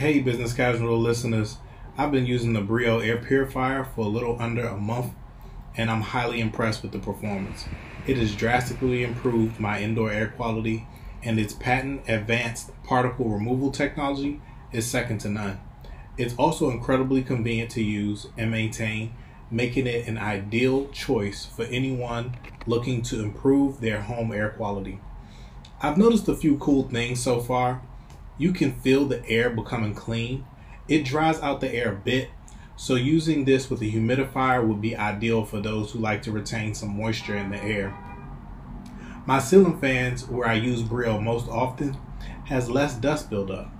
Hey, business casual listeners. I've been using the Brio air purifier for a little under a month, and I'm highly impressed with the performance. It has drastically improved my indoor air quality, and its patent advanced particle removal technology is second to none. It's also incredibly convenient to use and maintain, making it an ideal choice for anyone looking to improve their home air quality. I've noticed a few cool things so far. You can feel the air becoming clean. It dries out the air a bit, so using this with a humidifier would be ideal for those who like to retain some moisture in the air. My ceiling fans, where I use Brio most often, has less dust buildup.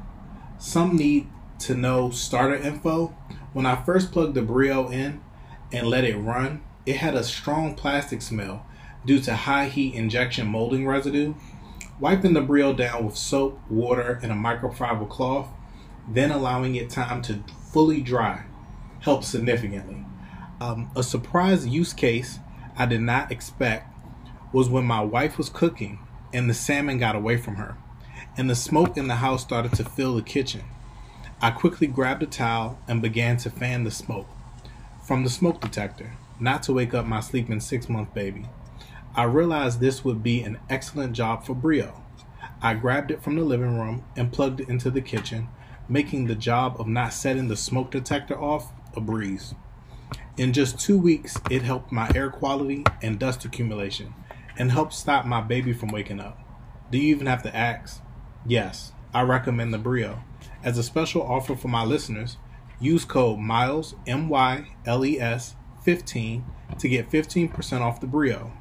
Some need to know starter info. When I first plugged the Brio in and let it run, it had a strong plastic smell due to high heat injection molding residue. Wiping the Brio down with soap, water, and a microfiber cloth, then allowing it time to fully dry, helps significantly. Um, a surprise use case I did not expect was when my wife was cooking and the salmon got away from her, and the smoke in the house started to fill the kitchen. I quickly grabbed a towel and began to fan the smoke from the smoke detector, not to wake up my sleeping six month baby. I realized this would be an excellent job for Brio. I grabbed it from the living room and plugged it into the kitchen, making the job of not setting the smoke detector off a breeze. In just two weeks, it helped my air quality and dust accumulation and helped stop my baby from waking up. Do you even have to ask? Yes, I recommend the Brio. As a special offer for my listeners, use code MYLES, M Y L E S, 15 to get 15% off the Brio.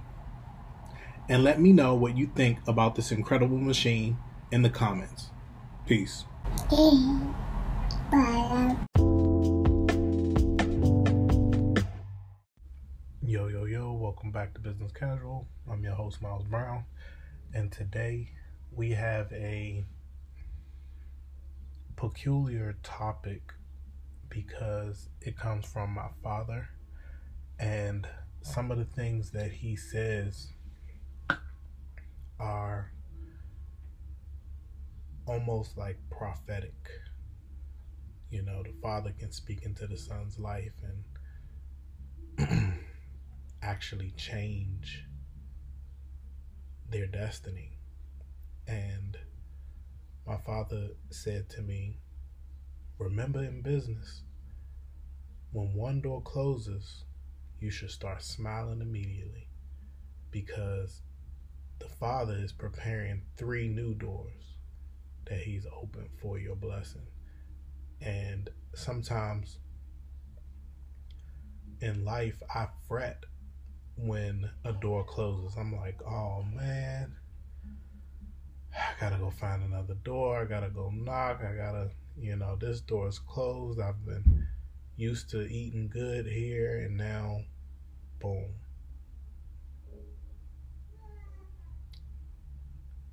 And let me know what you think about this incredible machine in the comments. Peace. Bye. Yo, yo, yo, welcome back to Business Casual. I'm your host, Myles Brown, and today we have a peculiar topic because it comes from my father and some of the things that he says are almost like prophetic. You know, the father can speak into the son's life and actually change their destiny. And my father said to me, Remember in business, when one door closes, you should start smiling immediately because the Father is preparing three new doors that He's open for your blessing. And sometimes in life, I fret when a door closes. I'm like, oh man, I gotta go find another door. I gotta go knock. I gotta, you know, this door is closed. I've been used to eating good here, and now, boom.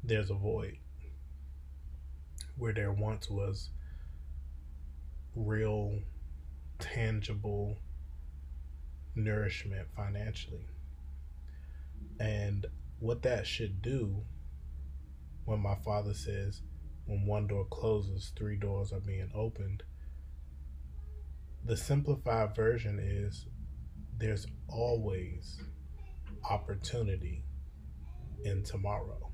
There's a void where there once was real, tangible nourishment financially. And what that should do when my father says, when one door closes, three doors are being opened. The simplified version is there's always opportunity in tomorrow.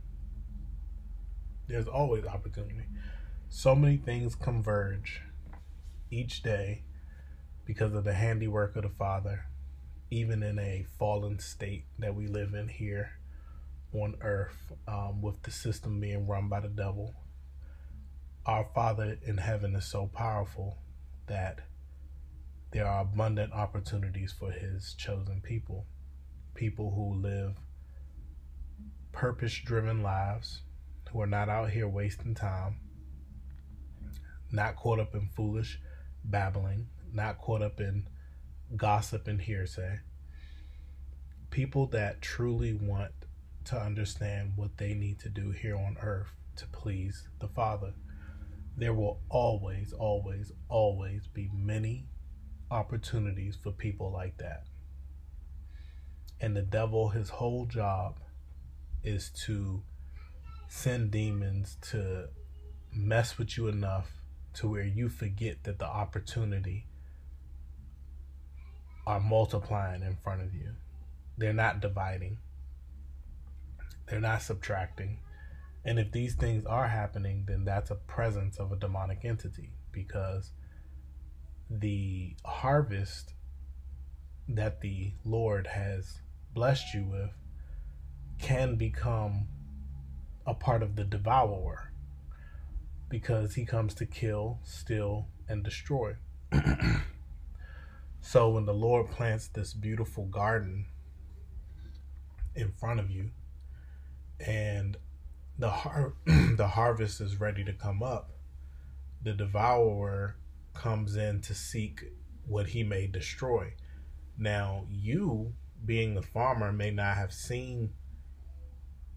There's always opportunity. So many things converge each day because of the handiwork of the Father, even in a fallen state that we live in here on earth um, with the system being run by the devil. Our Father in heaven is so powerful that there are abundant opportunities for His chosen people, people who live purpose driven lives, who are not out here wasting time, not caught up in foolish babbling, not caught up in gossip and hearsay. People that truly want to understand what they need to do here on earth to please the Father. There will always, always, always be many opportunities for people like that. And the devil, his whole job is to send demons to mess with you enough to where you forget that the opportunity are multiplying in front of you. They're not dividing. They're not subtracting. And if these things are happening, then that's a presence of a demonic entity because the harvest that the Lord has blessed you with can become a part of the devourer because he comes to kill, steal, and destroy. so when the Lord plants this beautiful garden in front of you and the har- the harvest is ready to come up, the devourer comes in to seek what he may destroy. Now, you being the farmer may not have seen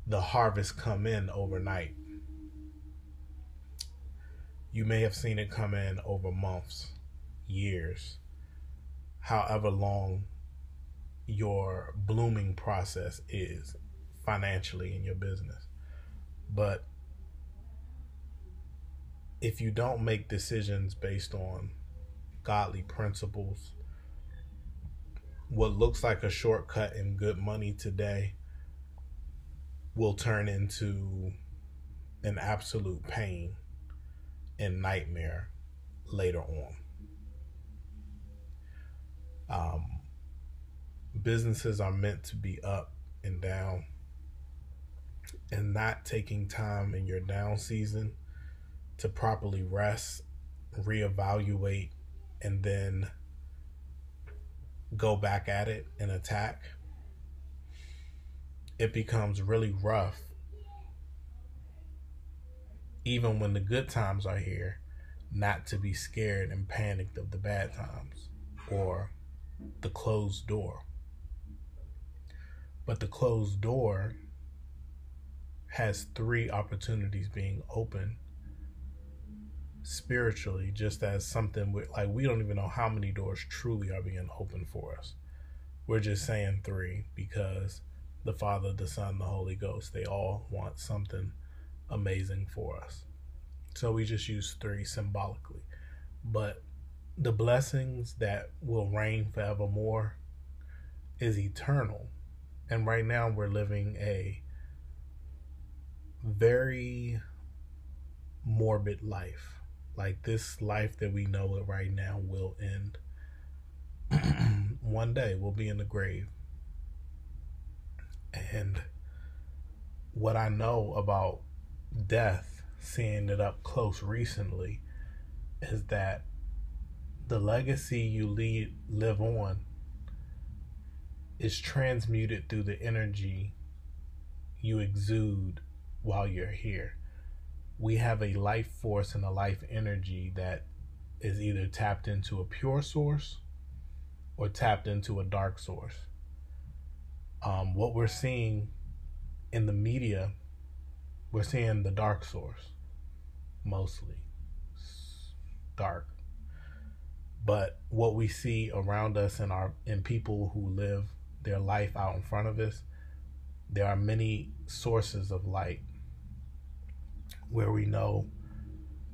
the harvest come in overnight. You may have seen it come in over months, years, however long your blooming process is financially in your business. But if you don't make decisions based on godly principles, what looks like a shortcut and good money today will turn into an absolute pain and nightmare later on. Um, businesses are meant to be up and down, and not taking time in your down season to properly rest, reevaluate, and then go back at it and attack it becomes really rough even when the good times are here not to be scared and panicked of the bad times or the closed door but the closed door has three opportunities being open spiritually just as something with like we don't even know how many doors truly are being opened for us we're just saying three because the Father, the Son, the Holy Ghost. They all want something amazing for us. So we just use three symbolically. But the blessings that will reign forevermore is eternal. And right now we're living a very morbid life. Like this life that we know it right now will end. One day we'll be in the grave. And what I know about death, seeing it up close recently, is that the legacy you lead, live on is transmuted through the energy you exude while you're here. We have a life force and a life energy that is either tapped into a pure source or tapped into a dark source um, what we're seeing in the media, we're seeing the dark source mostly. dark. But what we see around us and our in people who live their life out in front of us, there are many sources of light where we know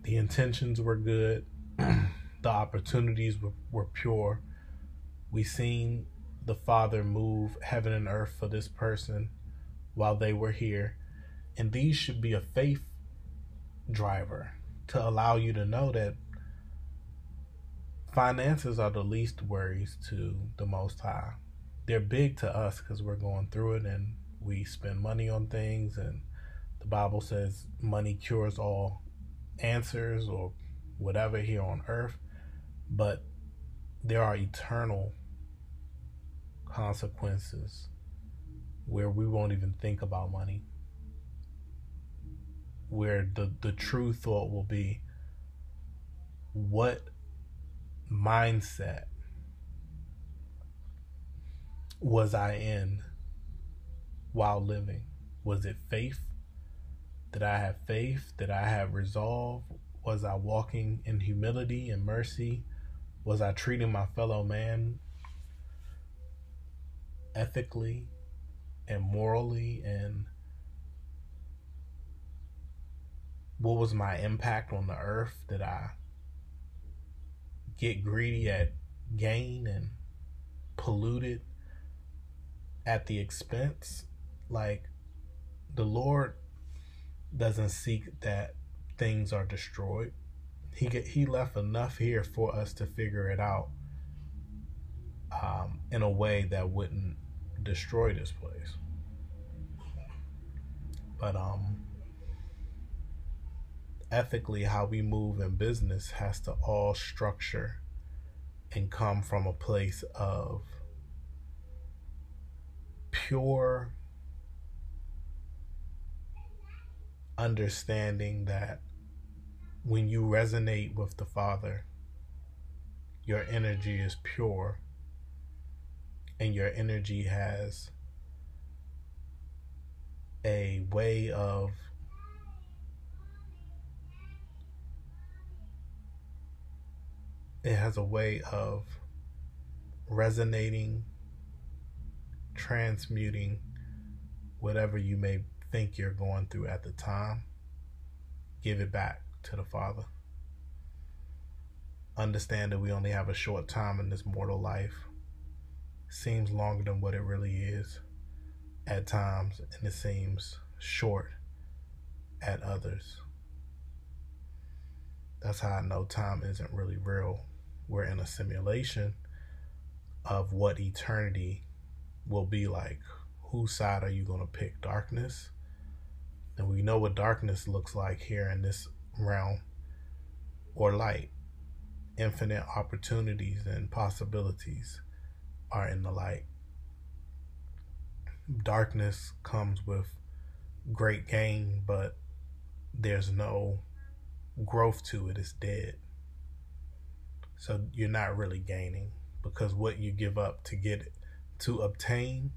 the intentions were good, the opportunities were, were pure. We seen the Father move heaven and earth for this person while they were here. And these should be a faith driver to allow you to know that finances are the least worries to the Most High. They're big to us because we're going through it and we spend money on things. And the Bible says money cures all answers or whatever here on earth. But there are eternal consequences where we won't even think about money. Where the, the true thought will be what mindset was I in while living? Was it faith? Did I have faith? Did I have resolve? Was I walking in humility and mercy? Was I treating my fellow man ethically and morally and what was my impact on the earth did i get greedy at gain and polluted at the expense. Like the Lord doesn't seek that things are destroyed. He get, he left enough here for us to figure it out um, in a way that wouldn't destroy this place. But um, ethically, how we move in business has to all structure and come from a place of pure understanding that when you resonate with the Father, your energy is pure and your energy has a way of it has a way of resonating, transmuting whatever you may think you're going through at the time. Give it back to the Father. Understand that we only have a short time in this mortal life. Seems longer than what it really is at times, and it seems short at others. That's how I know time isn't really real. We're in a simulation of what eternity will be like. Whose side are you going to pick? Darkness? And we know what darkness looks like here in this realm, or light. Infinite opportunities and possibilities are in the light darkness comes with great gain, but there's no growth to it. It's dead. So you're not really gaining because what you give up to get it, to obtain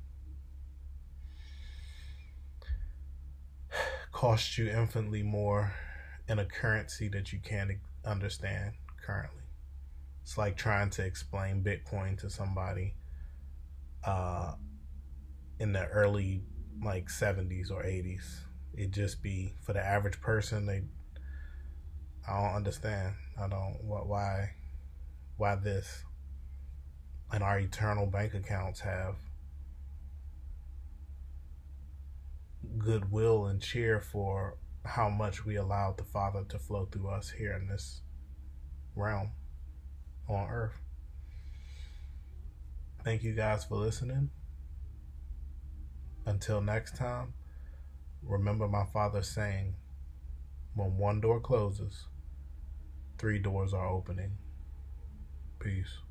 costs you infinitely more in a currency that you can't understand currently. It's like trying to explain Bitcoin to somebody uh, in the early like 70s or 80s. It just be for the average person. They, I don't understand. I don't what why, why this. And our eternal bank accounts have goodwill and cheer for how much we allowed the Father to flow through us here in this realm on earth. Thank you guys for listening. Until next time, remember my father saying, when one door closes, three doors are opening. Peace.